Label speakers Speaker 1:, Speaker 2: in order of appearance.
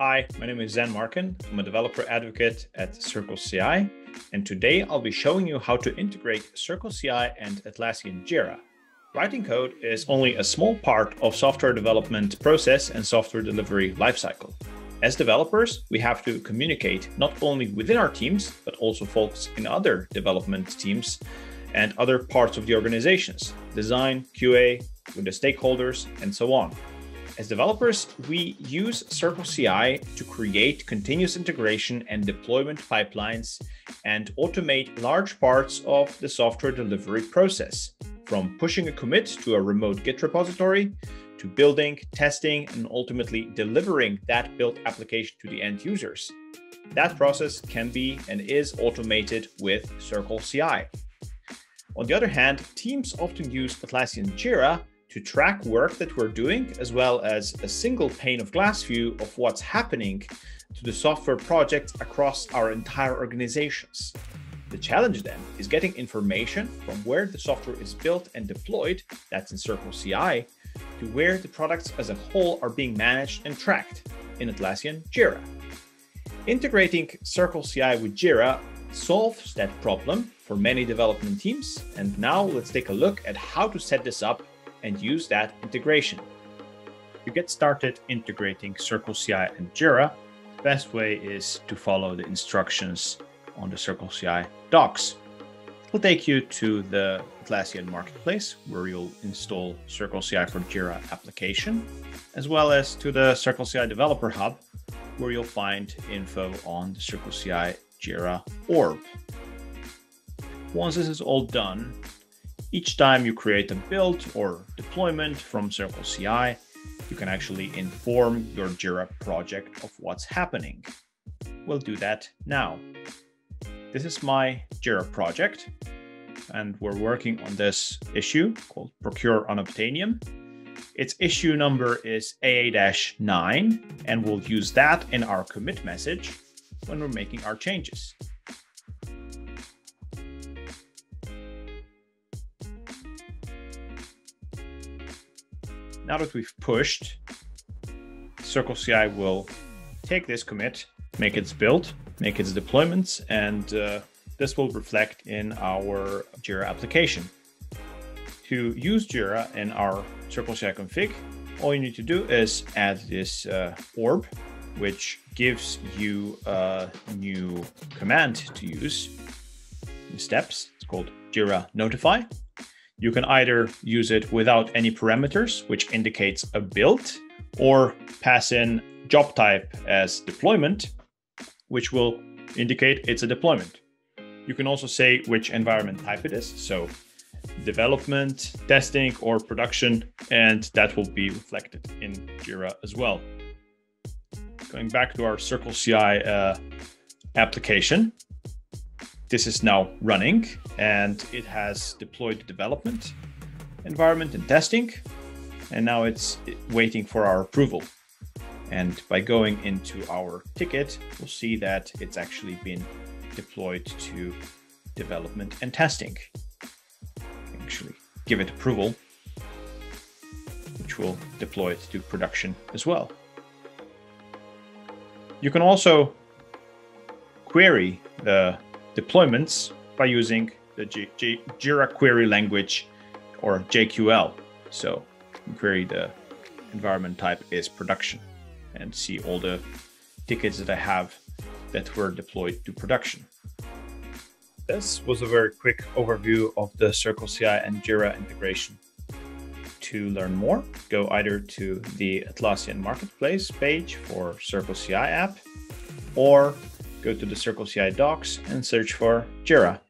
Speaker 1: Hi, my name is Zan Markan. I'm a developer advocate at CircleCI, and today I'll be showing you how to integrate CircleCI and Atlassian Jira. Writing code is only a small part of software development process and software delivery lifecycle. As developers, we have to communicate not only within our teams, but also folks in other development teams and other parts of the organizations, design, QA, with the stakeholders, and so on. As developers, we use CircleCI to create continuous integration and deployment pipelines and automate large parts of the software delivery process, from pushing a commit to a remote Git repository to building, testing, and ultimately delivering that built application to the end users. That process can be and is automated with CircleCI. On the other hand, teams often use Atlassian Jira to track work that we're doing, as well as a single pane of glass view of what's happening to the software projects across our entire organizations. The challenge then is getting information from where the software is built and deployed, that's in Circle CI, to where the products as a whole are being managed and tracked in Atlassian Jira. Integrating Circle CI with Jira solves that problem for many development teams. And now let's take a look at how to set this up and use that integration. To get started integrating CircleCI and Jira, the best way is to follow the instructions on the CircleCI docs. It'll take you to the Atlassian Marketplace, where you'll install CircleCI for Jira application, as well as to the CircleCI Developer Hub, where you'll find info on the CircleCI Jira orb. Once this is all done, each time you create a build or deployment from CircleCI, you can actually inform your Jira project of what's happening. We'll do that now. This is my Jira project, and we're working on this issue called Procure Unobtainium. Its issue number is AA-9, and we'll use that in our commit message when we're making our changes. Now that we've pushed, CircleCI will take this commit, make its build, make its deployments, and uh, this will reflect in our Jira application. To use Jira in our CircleCI config, all you need to do is add this uh, orb, which gives you a new command to use steps. It's called Jira Notify. You can either use it without any parameters, which indicates a build, or pass in job type as deployment, which will indicate it's a deployment. You can also say which environment type it is. So development, testing, or production, and that will be reflected in Jira as well. Going back to our CircleCI uh, application, this is now running and it has deployed the development environment and testing. And now it's waiting for our approval. And by going into our ticket, we'll see that it's actually been deployed to development and testing. Actually, give it approval, which will deploy it to production as well. You can also query the deployments by using the Jira query language or JQL. So query the environment type is production and see all the tickets that I have that were deployed to production. This was a very quick overview of the CircleCI and Jira integration. To learn more, go either to the Atlassian Marketplace page for CircleCI app or go to the CircleCI docs and search for Jira.